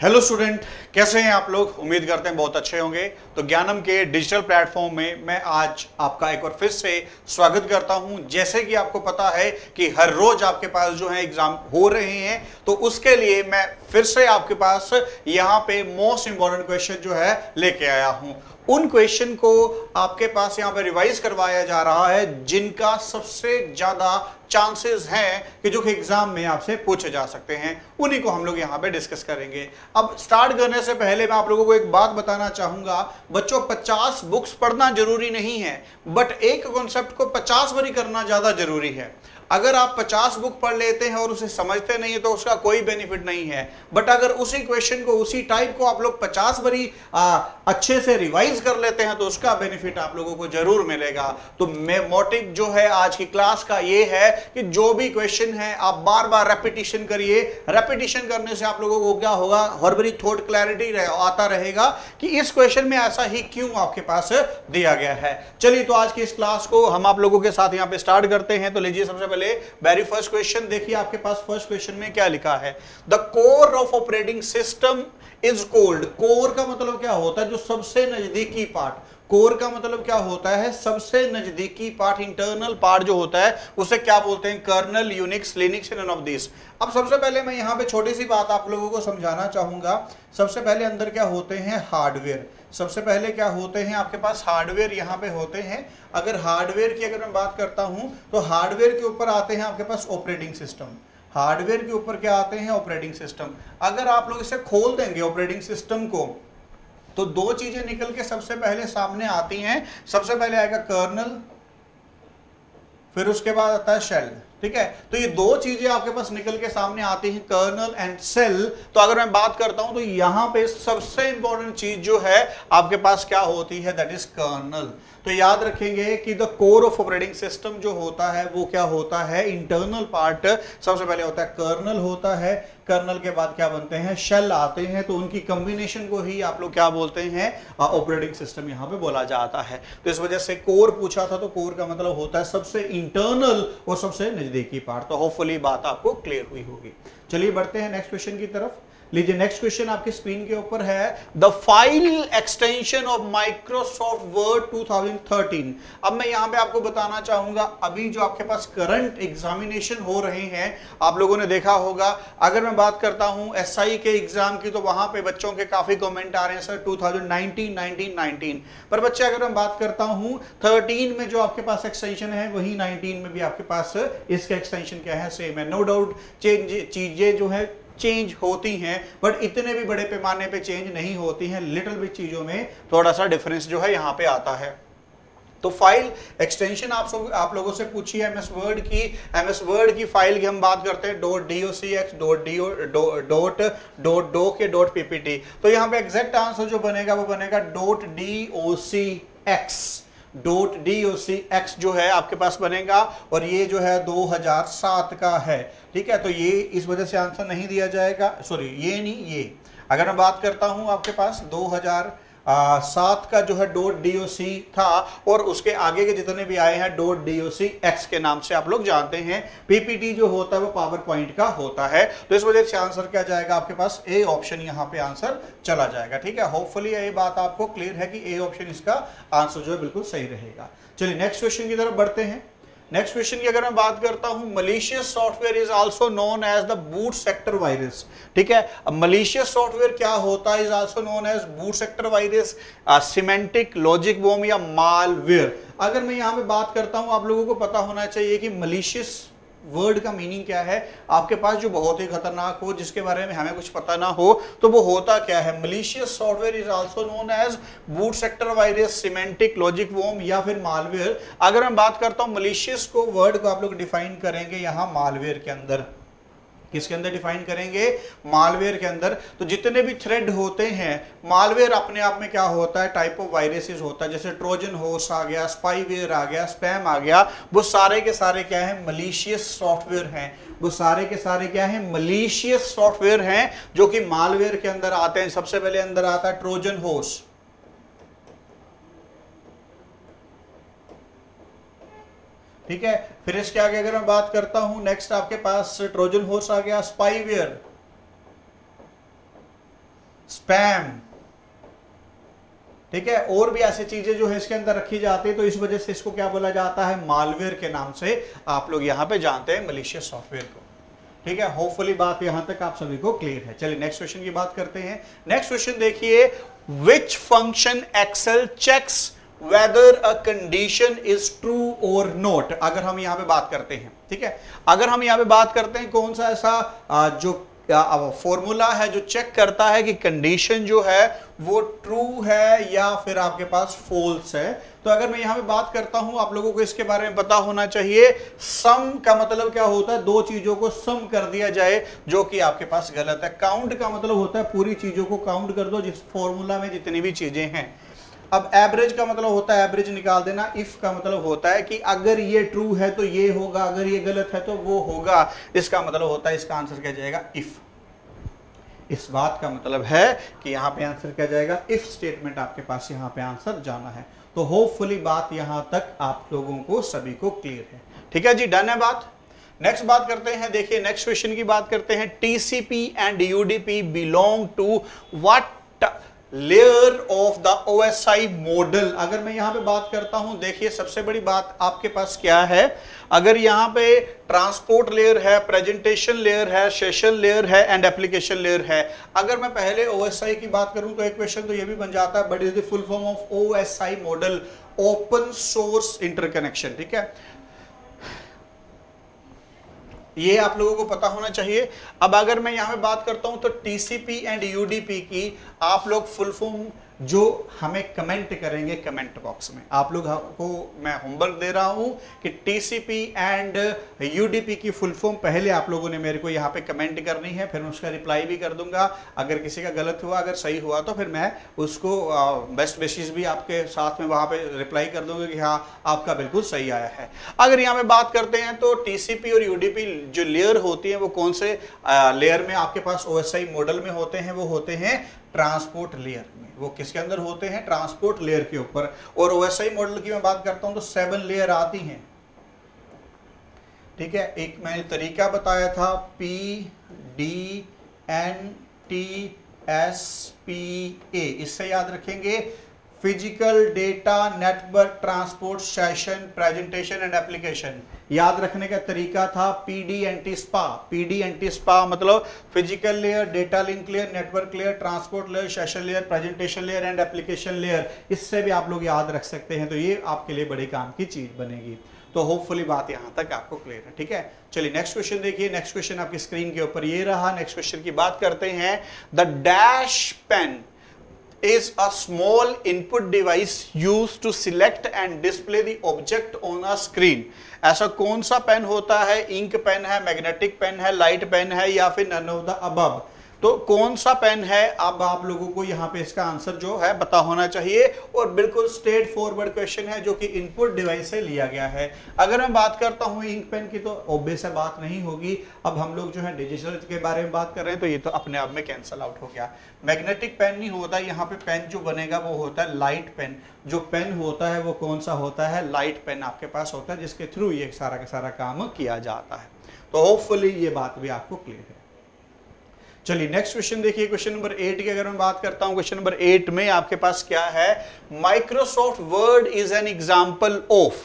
Hello student कैसे हैं आप लोग? उम्मीद करते हैं बहुत अच्छे होंगे। तो ज्ञानम के डिजिटल प्लेटफॉर्म में मैं आज आपका एक बार फिर से स्वागत करता हूँ। जैसे कि आपको पता है कि हर रोज आपके पास जो है एग्ज़ाम हो रहे हैं तो उसके लिए मैं फिर से आपके पास यहाँ पे मोस्ट इंपॉर्टेंट क्वेश्चन जो है लेके आया हूँ। उन क्वेश्चन को आपके पास यहाँ पे रिवाइज करवाया जा रहा है, जिनका सबसे ज़्यादा चांसेस हैं कि जो कि एग्ज़ाम में आपसे पूछे जा सकते हैं। उन्हीं को हम लोग यहाँ पे डिस्कस करेंगे। अब स्टार्ट करने से पहले मैं आप लोगों को एक बात बताना चाहूँगा। बच्चों 50 बुक्स पढ़ना ज़रूरी नहीं है बट एक कॉन्सेप्ट को 50 बारी करना ज़्यादा ज़रूरी है। अगर आप 50 बुक पढ़ लेते हैं और उसे समझते नहीं है तो उसका कोई बेनिफिट नहीं है। बट अगर उसी क्वेश्चन को उसी टाइप को आप लोग 50 बारी अच्छे से रिवाइज कर लेते हैं तो उसका बेनिफिट आप लोगों को ज़रूर मिलेगा। तो मोटिव जो है आज की क्लास का ये है कि जो भी क्वेश्चन है आप बार बार रेपिटेशन करिए। रेपिटेशन करने से आप लोगों को क्या होगा? हर बारी थोट क्लैरिटी रह, आता रहेगा कि इस क्वेश्चन में ऐसा ही क्यों आपके पास दिया गया है। चलिए तो आज की इस क्लास को हम आप लोगों के साथ यहाँ पे स्टार्ट करते हैं। तो लीजिए सबसे पहले वेरी फ़र्स्ट क्वेश्चन देखिए आपके पास फ़र्स्ट क्वेश्चन में क्या लिखा है। The core of operating system is called core का मतलब क्या होता है? जो सबसे नजदीकी पार्ट कोर का मतलब क्या होता है? सबसे नजदीकी पार्ट इंटरनल पार्ट जो होता है, उसे क्या बोलते हैं? Kernel Unix Linux and of this अब सबसे पहले मैं यहाँ पे छोटी सी बात आप लोगों को समझाना चाहूँगा। सबसे पहले अंदर क्या होते हैं? हार्डवेयर सबसे पहले क्या होते हैं, आपके पास हार्डवेयर यहाँ पे होते हैं। अगर हार्डवेयर की अगर मैं बात करता हूँ तो हार्डवेयर के ऊपर आते हैं आपके पास ऑपरेटिंग सिस्टम हार्डवेयर के ऊपर क्या आते हैं ऑपरेटिंग सिस्टम अगर आप लोग इसे खोल देंगे ऑपरेटिंग सिस्टम को तो दो चीज़ें निकल के सबसे पहले सामने आती हैं। सबसे पहले आएगा कर्नल फिर उसके बाद आता है शेल ठीक है? तो ये दो चीज़ें आपके पास निकल के सामने आती हैं कर्नल एंड सेल तो अगर मैं बात करता हूँ तो यहाँ पे सबसे इंपॉर्टेंट चीज़ जो है, आपके पास क्या होती है? दैट इज़ कर्नल तो याद रखेंगे कि the core of operating system जो होता है, वो क्या होता है? इंटरनल पार्ट सबसे पहले होता है कर्नल होता है। कर्नल के बाद क्या बनते हैं? शेल आते हैं तो उनकी कॉम्बिनेशन को ही आप लोग क्या बोलते हैं? ऑपरेटिंग सिस्टम यहाँ पे बोला जाता है। तो इस वजह से कोर पूछा था तो कोर का मतलब होता है सबसे इंटरनल और सबसे नजदीकी पार्ट तो होपफुली बात आपको क्लियर हुई होगी। चलिए बढ़ते हैं नेक्स्ट क्वेश्चन की तरफ़। लीजिए नेक्स्ट क्वेश्चन आपकी स्क्रीन के ऊपर है the file extension of Microsoft Word 2013 अब मैं यहाँ पे आपको बताना चाहूँगा, अभी जो आपके पास करंट एग्जामिनेशन हो रहे हैं, आप लोगों ने देखा होगा, अगर मैं बात करता हूँ एसआई के एग्ज़ाम की तो वहाँ पे बच्चों के काफ़ी कमेंट आ रहे हैं सर 2019 19 19 पर बच्चे, अगर मैं बात करता हूँ 13 में जो आपके पास एक्सटेंशन है, वही 19 में भी आपके पास इसका एक्सटेंशन क्या है सेम है. नो डाउट चेंज चीज़ें जो है चेंज होती हैं बट इतने भी बड़े पैमाने पे चेंज नहीं होती हैं लिटिल भी चीज़ों में थोड़ा सा डिफरेंस जो है यहाँ पे आता है। तो फ़ाइल एक्सटेंशन आप सब, आप लोगों से पूछी है एमएस वर्ड की एमएस वर्ड की फ़ाइल की हम बात करते हैं dot D O C X dot D O dot dot doc dot PPT तो यहाँ पे एग्जैक्ट आंसर जो बनेगा, वो बनेगा dot D O C X dot D O C X जो है आपके पास बनेगा और ये जो है 2007 का है। ठीक है? तो ये इस वजह से आंसर नहीं दिया जाएगा। सॉरी ये नहीं, ये। अगर मैं बात करता हूँ आपके पास 2000 सात का जो है डोट डी था और उसके आगे के जितने भी आए हैं, डोट डी एक्स के नाम से आप लोग जानते हैं। पीपीटी जो होता है वो पावर पॉइंट का होता है। तो इस वजह से आंसर क्या जाएगा आपके पास? ए ऑप्शन यहाँ पे आंसर चला जाएगा, ठीक है? होपफुली ये बात आपको क्लियर है कि ए ऑप्शन इसका आंसर जो है बिल्कुल सही रहेगा। चलिए नेक्स्ट क्वेश्चन की तरफ़ बढ़ते हैं। नेक्स्ट क्वेश्चन की अगर मैं बात करता हूँ malicious software is also known as the boot sector virus ठीक है? मलेशियस सॉफ्टवेयर क्या होता है? Is also known as boot sector virus semantic logic bomb या मालवेयर अगर मैं यहाँ पे बात करता हूँ, आप लोगों को पता होना चाहिए कि मलिशियस वर्ड का मीनिंग क्या है? आपके पास जो बहुत ही खतरनाक हो, जिसके बारे में हमें कुछ पता ना हो तो वो होता क्या है? Malicious software is also known as boot sector virus semantic logic वोम या फिर मालवेयर अगर मैं बात करता हूँ मलिशियस को वर्ड को आप लोग डिफाइन करेंगे यहाँ मालवेयर के अंदर। किसके अंदर डिफाइन करेंगे? मालवेयर के अंदर। तो जितने भी थ्रेड होते हैं मालवेयर अपने आप में क्या होता है? टाइप ऑफ़ वायरसेस होता है। जैसे ट्रोजन होर्स आ गया स्पाईवेयर आ गया स्पैम आ गया, वो सारे के सारे क्या है? मलिशियस सॉफ्टवेयर हैं। वो सारे के सारे क्या है? मलिशियस सॉफ्टवेयर हैं, जो कि मालवेयर के अंदर आते हैं। सबसे पहले अंदर आता है ट्रोजन होर्स ठीक है? फिर इसके आगे अगर मैं बात करता हूँ नेक्स्ट आपके पास ट्रोजन होर्स आ गया स्पाईवेयर स्पैम ठीक है? और भी ऐसी चीज़ें जो है इसके अंदर रखी जाती है तो इस वजह से इसको क्या बोला जाता है? मालवेयर के नाम से आप लोग यहाँ पे जानते हैं मलेशिया सॉफ्टवेयर को। ठीक है? होपफुली बात यहाँ तक आप सभी को क्लियर है। चलिए नेक्स्ट क्वेश्चन की बात करते हैं। नेक्स्ट क्वेश्चन देखिए which function Excel checks whether a condition is true और नोट अगर हम यहाँ पे बात करते हैं, ठीक है? अगर हम यहाँ पे बात करते हैं कौन सा ऐसा जो फॉर्मूला है जो चेक करता है कि कंडीशन जो है वो ट्रू है या फिर आपके पास फॉल्स है तो अगर मैं यहाँ पे बात करता हूँ, आप लोगों को इसके बारे में पता होना चाहिए सम का मतलब क्या होता है? दो चीज़ों को सम कर दिया जाए, जो कि आपके पास गलत है। काउंट का मतलब होता है पूरी चीज़ों को काउंट कर दो, जिस फॉर्मूला में जितनी भी चीज़ें हैं। अब एवरेज का मतलब होता है एवरेज निकाल देना इफ़ का मतलब होता है कि अगर ये ट्रू है तो ये होगा, अगर ये गलत है तो वो होगा। इसका मतलब होता है, इसका आंसर क्या जाएगा? इफ़ इस बात का मतलब है कि यहाँ पे आंसर क्या जाएगा? इफ़ स्टेटमेंट आपके पास यहाँ पे आंसर जाना है। तो होपफुली बात यहाँ तक आप लोगों को, सभी को क्लियर है। ठीक है जी डन है बात। नेक्स्ट बात करते हैं, देखिए नेक्स्ट क्वेश्चन की बात करते हैं। TCP and UDP belong to what layer of the OSI model अगर मैं यहाँ पे बात करता हूँ, देखिए, सबसे बड़ी बात आपके पास क्या है? अगर यहाँ पे ट्रांसपोर्ट लेयर है प्रेजेंटेशन लेयर है सेशन लेयर है एंड एप्लीकेशन लेयर है, अगर मैं पहले ओएसआई की बात करूँ तो एक क्वेश्चन तो ये भी बन जाता है but is the full form of OSI model open source interconnection ठीक है? ये आप लोगों को पता होना चाहिए। अब अगर मैं यहाँ पे बात करता हूँ तो टीसीपी एंड यूडीपी की आप लोग फुल फॉर्म जो हमें कमेंट करेंगे कमेंट बॉक्स में। आप लोग को मैं होमवर्क दे रहा हूँ कि टीसीपी एंड यूडीपी की फुल फॉर्म पहले आप लोगों ने मेरे को यहाँ पे कमेंट करनी है, फिर उसका रिप्लाई भी कर दूँगा। अगर किसी का गलत हुआ, अगर सही हुआ तो फिर मैं उसको बेस्ट बेसिस भी आपके साथ में वहाँ पे रिप्लाई कर दूँगा कि हाँ आपका बिल्कुल सही आया है। अगर यहाँ पे बात करते हैं तो टीसीपी और यूडीपी जो लेयर होती है, वो कौन से लेयर में आपके पास ओएसआई मॉडल में होते हैं, वो होते हैं ट्रांसपोर्ट लेयर में। वो किसके अंदर होते हैं? ट्रांसपोर्ट लेयर के ऊपर। और ओएसआई मॉडल की मैं बात करता हूँ तो सेवन लेयर आती हैं। ठीक है? एक मैंने तरीका बताया था P D N T S P A इससे याद रखेंगे physical data network transport session presentation and application याद रखने का तरीका था P PD anti spa P PD anti spa मतलब physical layer data link layer network layer transport layer session layer presentation layer and application layer इससे भी आप लोग याद रख सकते हैं तो ये आपके लिए बड़े काम की चीज़ बनेगी। तो होपफुली बात यहाँ तक आपको क्लियर है, ठीक है? चलिए नेक्स्ट क्वेश्चन देखिए। नेक्स्ट क्वेश्चन आपकी स्क्रीन के ऊपर ये रहा। नेक्स्ट क्वेश्चन की बात करते हैं। The dash pen is a small input device used to select and display the object on a screen ऐसा कौन सा पेन होता है इंक पेन है मैग्नेटिक पेन है लाइट पेन है या फिर नन ऑफ़ द अबव तो कौन सा पेन है? अब आप लोगों को यहाँ पे इसका आंसर जो है पता होना चाहिए और बिल्कुल स्ट्रेट फॉरवर्ड क्वेश्चन है जो कि इनपुट डिवाइस से लिया गया है। अगर मैं बात करता हूँ इंक पेन की तो ऑब्वियस है बात नहीं होगी। अब हम लोग जो है डिजिटल के बारे में बात कर रहे हैं तो ये तो अपने आप में कैंसल आउट हो गया। मैग्नेटिक पेन नहीं होता, यहाँ पे पेन जो बनेगा वो होता है लाइट पेन जो पेन होता है वो कौन सा होता है? लाइट पेन आपके पास होता है, जिसके थ्रू ये सारा का सारा काम किया जाता है। तो होपफुली ये बात भी आपको क्लियर है। चलिए नेक्स्ट क्वेश्चन देखिए क्वेश्चन नंबर एट की अगर मैं बात करता हूँ क्वेश्चन नंबर एट में आपके पास क्या है? Microsoft Word is an example of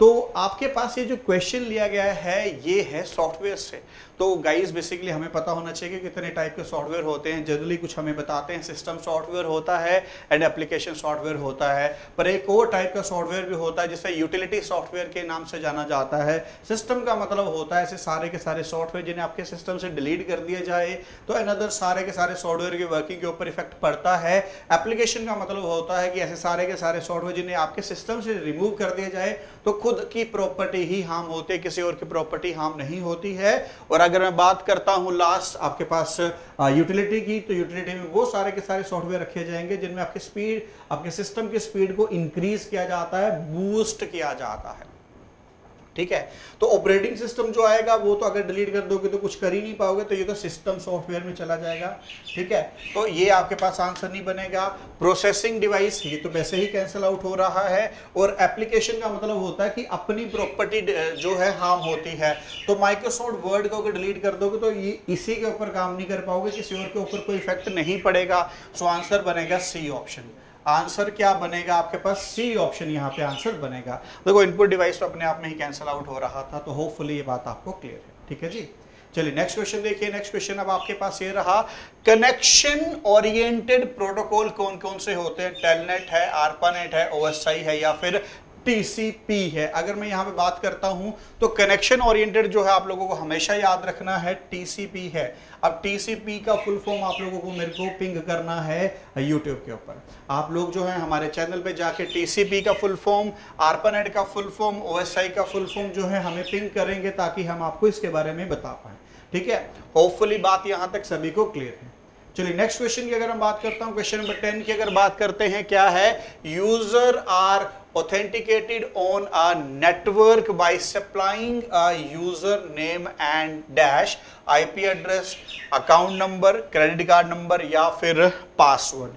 तो आपके पास ये जो क्वेश्चन लिया गया है, ये है सॉफ्टवेयर से। तो गाइस बेसिकली हमें पता होना चाहिए कि कितने टाइप के सॉफ्टवेयर होते हैं। जनरली कुछ हमें बताते हैं। सिस्टम सॉफ्टवेयर होता है एंड एप्लीकेशन सॉफ्टवेयर होता है। पर एक और टाइप का सॉफ्टवेयर भी होता है, जिसे यूटिलिटी सॉफ्टवेयर के नाम से जाना जाता है। सिस्टम का मतलब होता है ऐसे सारे के सारे सॉफ्टवेयर जिन्हें आपके सिस्टम से डिलीट कर दिया जाए। तो अनदर सारे के सारे सॉफ्टवेयर की वर्किंग के ऊपर इफ़ेक्ट पड़ता है। एप्लीकेशन का मतलब होता है कि ऐसे सारे के सारे सॉफ्टवेयर जिन्हें आपके सिस्टम से रिमूव कर दिया जाए तो खुद की प्रॉपर्टी ही हार्म होती है किसी और की प्रॉपर्टी हार्म नहीं होती है। और अगर मैं बात करता हूँ लास्ट आपके पास यूटिलिटी की तो यूटिलिटी में वो सारे के सारे सॉफ्टवेयर रखे जाएँगे जिनमें आपकी स्पीड आपके सिस्टम की स्पीड को इंक्रीज किया जाता है बूस्ट किया जाता है। ठीक है? तो ऑपरेटिंग सिस्टम जो आएगा, वो तो अगर डिलीट कर दोगे तो कुछ कर ही नहीं पाओगे तो ये तो सिस्टम सॉफ्टवेयर में चला जाएगा, ठीक है? तो ये आपके पास आंसर नहीं बनेगा। प्रोसेसिंग डिवाइस ये तो वैसे ही कैंसिल आउट हो रहा है और एप्लीकेशन का मतलब होता है कि अपनी प्रॉपर्टी जो है हार्म होती है। तो माइक्रोसॉफ्ट वर्ड को अगर डिलीट कर दोगे तो ये इसी के ऊपर काम नहीं कर पाओगे, किसी और के ऊपर कोई इफ़ेक्ट नहीं पड़ेगा। सो आंसर बनेगा सी ऑप्शन आंसर क्या बनेगा आपके पास? सी ऑप्शन यहाँ पे आंसर बनेगा। देखो इनपुट डिवाइस तो अपने आप में ही कैंसिल आउट हो रहा था तो होपफुली ये बात आपको क्लियर है। ठीक है जी? चलिए नेक्स्ट क्वेश्चन देखिए। नेक्स्ट क्वेश्चन अब आपके पास ये रहा। कनेक्शन ओरिएंटेड प्रोटोकॉल कौन कौन से होते हैं? टेलनेट है आरपानेट है ओएसआई है, या फिर टीसीपी है। अगर मैं यहाँ पे बात करता हूँ तो कनेक्शन ओरिएंटेड जो है आप लोगों को हमेशा याद रखना है टीसीपी है। अब टीसीपी का फुल फॉर्म आप लोगों को मेरे को पिंग करना है यूट्यूब के ऊपर। आप लोग जो है हमारे चैनल पे जाके टीसीपी का फुल फॉर्म आरपानेट का फुल फॉर्म ओएसआई का फुल फॉर्म जो है हमें पिंग करेंगे ताकि हम आपको इसके बारे में बता पाए। ठीक है? होपफुली बात यहाँ तक सभी को क्लियर है। चलिए नेक्स्ट क्वेश्चन की अगर हम बात करता हूँ क्वेश्चन नंबर टेन की अगर बात करते हैं, क्या है? User are authenticated on a network by supplying a user name and dash IP address account number credit card number या फिर password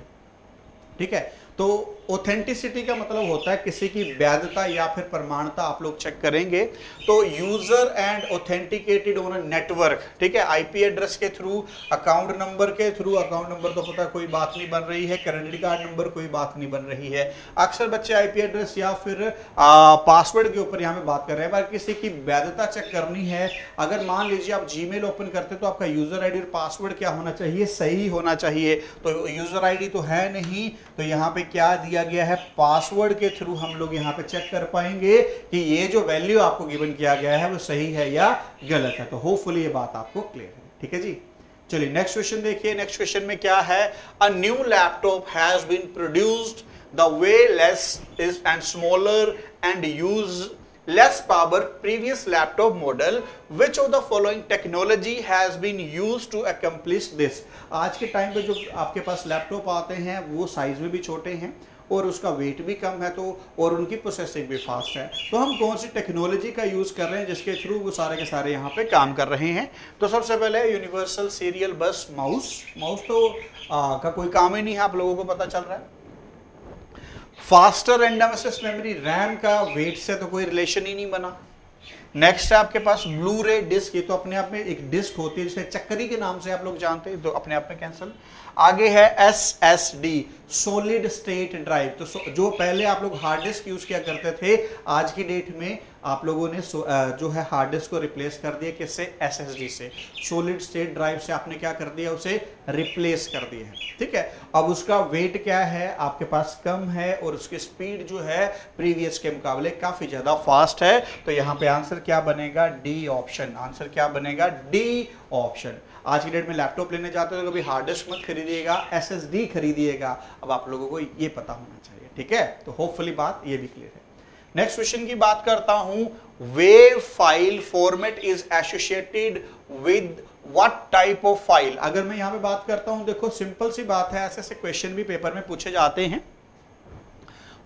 ठीक है तो ऑथेंटिसिटी का मतलब होता है किसी की वैधता या फिर प्रमाणता आप लोग चेक करेंगे। तो user and authenticated on network ठीक है? आईपी एड्रेस के थ्रू अकाउंट नंबर के थ्रू अकाउंट नंबर तो पता कोई बात नहीं बन रही है क्रेडिट कार्ड नंबर कोई बात नहीं बन रही है। अक्सर बच्चे आईपी एड्रेस या फिर पासवर्ड के ऊपर यहाँ पे बात कर रहे हैं, पर किसी की वैधता चेक करनी है, अगर मान लीजिए आप जी ओपन करते तो आपका यूज़र आईडी और पासवर्ड क्या होना चाहिए? सही होना चाहिए। तो यूज़र आईडी तो है नहीं तो यहाँ पे क्या दिया दिया गया है। पासवर्ड के थ्रू हम लोग यहाँ पे चेक कर पाएँगे कि ये जो वैल्यू आपको गिवन किया गया है, वो सही है या गलत है। तो होपफुली ये बात आपको क्लियर है। ठीक है जी? चलिए नेक्स्ट क्वेश्चन देखिए। नेक्स्ट क्वेश्चन में क्या है? A new laptop has been produced the way less is and smaller and use less power. Previous laptop model. Which of the following technology has been used to accomplish this? आज के time पे जो आपके पास laptop आते हैं, वो size में भी छोटे हैं। और उसका वेट भी कम है तो और उनकी प्रोसेसिंग भी फास्ट है। तो हम कौन सी टेक्नोलॉजी का यूज़ कर रहे हैं जिसके थ्रू वो सारे के सारे यहाँ पे काम कर रहे हैं? तो सबसे पहले universal serial bus mouse mouse तो आ, का कोई काम ही नहीं है आप लोगों को पता चल रहा है। फास्टर एक्सेस मेमोरी रैम का वेट से तो कोई रिलेशन ही नहीं बना। नेक्स्ट है आपके पास ब्लू रे डिस्क ये तो अपने आप में एक डिस्क होती है जिसे चक्करी के नाम से आप लोग जानते हैं तो अपने आप में कैंसिल आगे है S S D solid state drive तो जो पहले आप लोग हार्ड डिस्क यूज़ किया करते थे, आज की डेट में आप लोगों ने जो है हार्ड डिस्क को रिप्लेस कर दिया किससे? एस एस डी से. सोलिड स्टेट ड्राइव से आपने क्या कर दिया? उसे रिप्लेस कर दिया है. ठीक है? अब उसका वेट क्या है? आपके पास कम है और उसकी स्पीड जो है प्रीवियस के मुकाबले काफ़ी ज़्यादा फास्ट है. तो यहाँ पे आंसर क्या बनेगा? डी ऑप्शन आंसर क्या बनेगा? डी ऑप्शन आज की डेट में लैपटॉप लेने जाते हो तो कभी हार्ड डिस्क मत खरीदिएगा एस एस डी खरीदिएगा। अब आप लोगों को ये पता होना चाहिए, ठीक है? तो होपफुली बात ये भी क्लियर है। नेक्स्ट क्वेश्चन की बात करता हूँ wave file format is associated with what type of file अगर मैं यहाँ पे बात करता हूँ, देखो सिंपल सी बात है, ऐसे ऐसे क्वेश्चन भी पेपर में पूछे जाते हैं।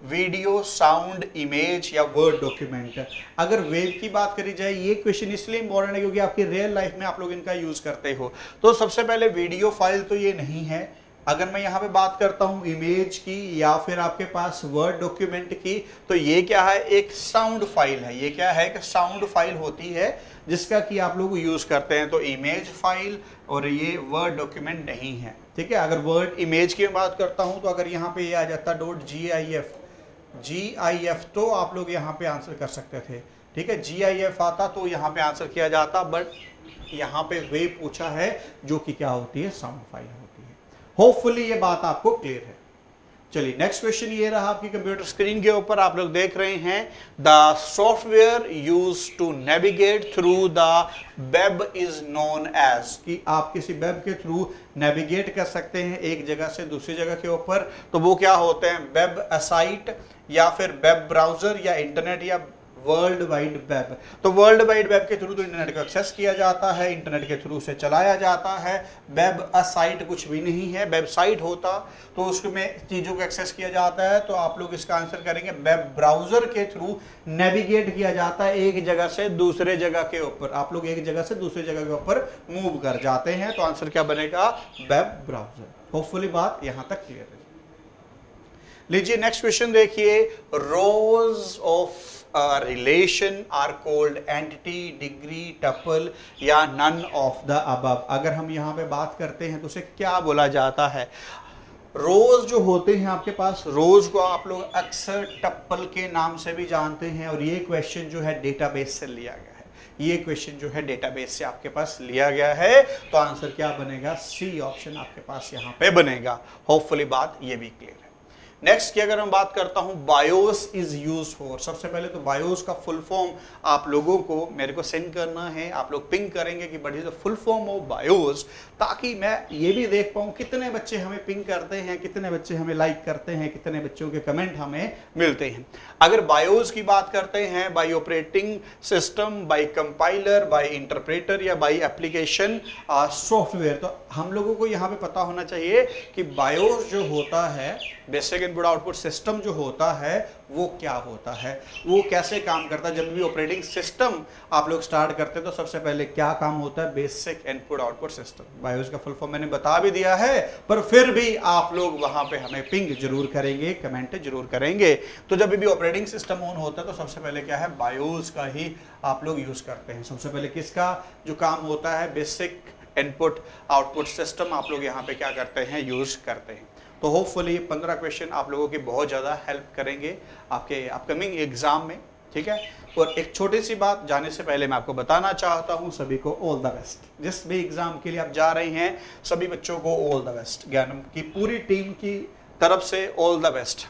वीडियो, साउंड, इमेज या वर्ड डॉक्यूमेंट। अगर वेब की बात करी जाए, ये क्वेश्चन इसलिए इंपॉर्टेंट है क्योंकि आपकी रियल लाइफ में आप लोग इनका यूज़ करते हो। तो सबसे पहले वीडियो फ़ाइल तो ये नहीं है। अगर मैं यहाँ पे बात करता हूँ इमेज की या फिर आपके पास वर्ड डॉक्यूमेंट की तो ये क्या है? एक साउंड फ़ाइल है। ये क्या है? कि साउंड फ़ाइल होती है, जिसका कि आप लोग यूज़ करते हैं। तो इमेज फ़ाइल और ये वर्ड डॉक्यूमेंट नहीं है। ठीक है? अगर वर्ड इमेज की बात करता हूँ तो अगर यहाँ पे ये आ जाता dot G I F G I F तो आप लोग यहाँ पे आंसर कर सकते थे। ठीक है? जी आई एफ़ आता तो यहाँ पे आंसर किया जाता बट यहाँ पे वे पूछा है जो कि क्या होती है? समफाई होती है। होपफुली ये बात आपको क्लियर है। चलिए नेक्स्ट क्वेश्चन ये रहा आपकी कंप्यूटर स्क्रीन के ऊपर। आप लोग देख रहे हैं the software use to navigate through the web is known as कि आप किसी वेब के थ्रू नेविगेट कर सकते हैं एक जगह से दूसरी जगह के ऊपर। तो वो क्या होते हैं? वेब असाइट या फिर वेब ब्राउज़र या इंटरनेट या वर्ल्ड वाइड वेब तो वर्ल्ड वाइड वेब के थ्रू तो इंटरनेट को एक्सेस किया जाता है इंटरनेट के थ्रू से चलाया जाता है। वेब अ साइट कुछ भी नहीं है वेबसाइट होता तो उसमें चीज़ों को एक्सेस किया जाता है। तो आप लोग इसका आंसर करेंगे वेब ब्राउज़र के थ्रू नेविगेट किया जाता है एक जगह से दूसरे जगह के ऊपर। आप लोग एक जगह से दूसरे जगह के ऊपर मूव कर जाते हैं तो आंसर क्या बनेगा? वेब ब्राउज़र होपफुली बात यहाँ तक क्लियर है। लीजिए नेक्स्ट क्वेश्चन देखिए rows of relation are called entity degree tuple या नन ऑफ़ द अबब अगर हम यहाँ पे बात करते हैं तो उसे क्या बोला जाता है? रोज जो होते हैं आपके पास, रोज को आप लोग अक्सर टप्पल के नाम से भी जानते हैं, और ये क्वेश्चन जो है डेटाबेस से लिया गया है। ये क्वेश्चन जो है डेटाबेस से आपके पास लिया गया है तो आंसर क्या बनेगा? सी ऑप्शन आपके पास यहाँ पे बनेगा। होपफुली बात ये भी क्लियर है। नेक्स्ट की अगर मैं बात करता हूँ बायोस इज़ यूज़ फॉर सबसे पहले तो बायोस का फुल फॉर्म आप लोगों को मेरे को सेंड करना है। आप लोग पिंग करेंगे कि is the full form of BIOS ताकि मैं ये भी देख पाऊँ कितने बच्चे हमें पिंग करते हैं, कितने बच्चे हमें लाइक करते हैं, कितने बच्चों के कमेंट हमें मिलते हैं। अगर बायोस की बात करते हैं by operating system by compiler by interpreter या बाई एप्लीकेशन सॉफ्टवेयर तो हम लोगों को यहाँ पे पता होना चाहिए कि बायोस जो होता है बेसिक इनपुट आउटपुट सिस्टम जो होता है, वो क्या होता है? वो कैसे काम करता है? जब भी ऑपरेटिंग सिस्टम आप लोग स्टार्ट करते हैं तो सबसे पहले क्या काम होता है? Basic input output system BIOS का फुल फॉर्म मैंने बता भी दिया है, पर फिर भी आप लोग वहाँ पे हमें पिंग ज़रूर करेंगे कमेंट ज़रूर करेंगे। तो जब भी ऑपरेटिंग सिस्टम ऑन होता है तो सबसे पहले क्या है? बायोस का ही आप लोग यूज़ करते हैं। सबसे पहले किसका जो काम होता है? बेसिक इनपुट आउटपुट सिस्टम आप लोग यहाँ पे क्या करते हैं? यूज़ करते हैं। तो होपफुली ये पंद्रह क्वेश्चन आप लोगों की बहुत ज़्यादा हेल्प करेंगे आपके अपकमिंग एग्ज़ाम में, ठीक है? और एक छोटी सी बात जाने से पहले मैं आपको बताना चाहता हूँ, सभी को ऑल द बेस्ट जिस भी एग्ज़ाम के लिए आप जा रहे हैं, सभी बच्चों को ऑल द बेस्ट ज्ञानम की पूरी टीम की तरफ़ से ऑल द बेस्ट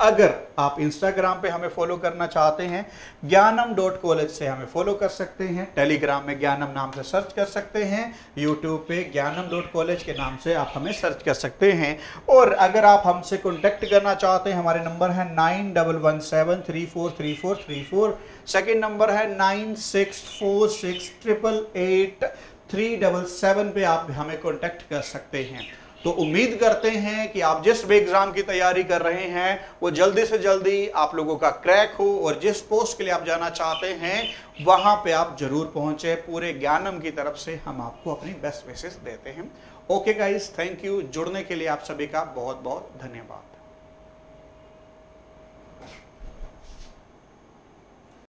अगर आप इंस्टाग्राम पे हमें फॉलो करना चाहते हैं ज्ञानम डॉट कॉलेज से हमें फॉलो कर सकते हैं टेलीग्राम में ज्ञानम नाम से सर्च कर सकते हैं यूट्यूब पे ज्ञानम डॉट कॉलेज के नाम से आप हमें सर्च कर सकते हैं। और अगर आप हमसे कॉन्टेक्ट करना चाहते हैं, हमारे नंबर है nine double one seven three four three four three four second number है nine six four six triple eight three double seven पे आप हमें कॉन्टेक्ट कर सकते हैं। तो उम्मीद करते हैं कि आप जिस भी एग्ज़ाम की तैयारी कर रहे हैं, वो जल्दी से जल्दी आप लोगों का क्रैक हो और जिस पोस्ट के लिए आप जाना चाहते हैं, वहाँ पे आप ज़रूर पहुँचे। पूरे ज्ञानम की तरफ़ से हम आपको अपनी बेस्ट विशेष देते हैं। ओके गाइस थैंक यू जुड़ने के लिए आप सभी का बहुत बहुत धन्यवाद।